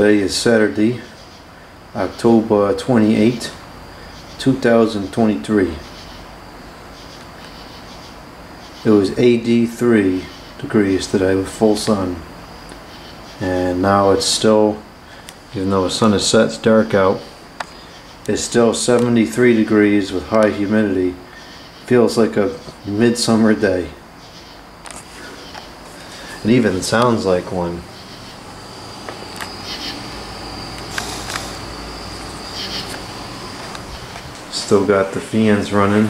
Today is Saturday, October 28, 2023. It was 83 degrees today with full sun. And now it's still, even though the sun is set, it's dark out. It's still 73 degrees with high humidity. Feels like a midsummer day. It even sounds like one. Still got the fans running.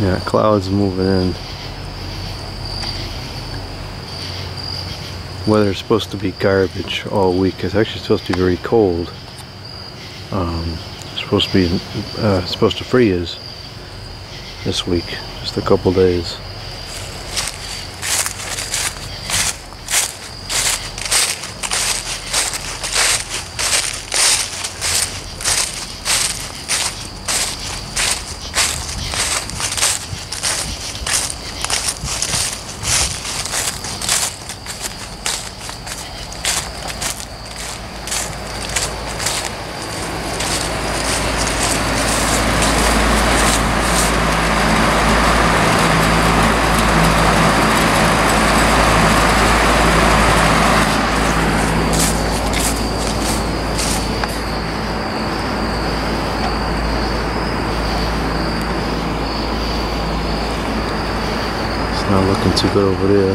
Yeah, clouds moving in. Weather's supposed to be garbage all week. It's actually supposed to be very cold. Um, supposed to be uh, supposed to freeze this week, just a couple days. Looking too good over there.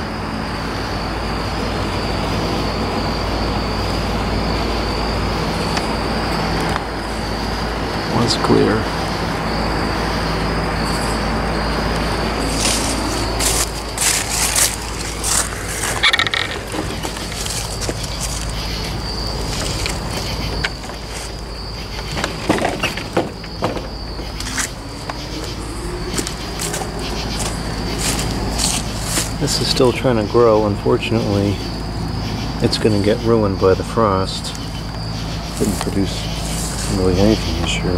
One's clear. This is still trying to grow. Unfortunately, it's going to get ruined by the frost. Didn't produce really anything this year.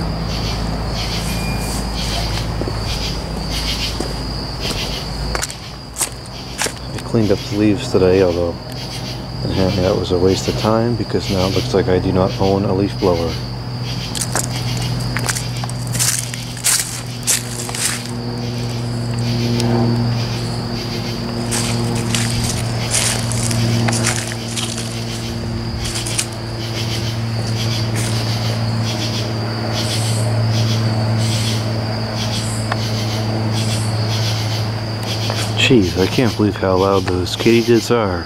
I cleaned up the leaves today, although that was a waste of time because now it looks like I do not own a leaf blower. Jeez, I can't believe how loud those katydids are.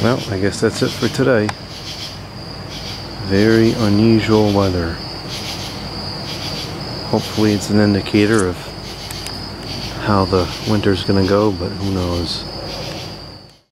Well, I guess that's it for today. Very unusual weather. Hopefully it's an indicator of how the winter's gonna go, but who knows.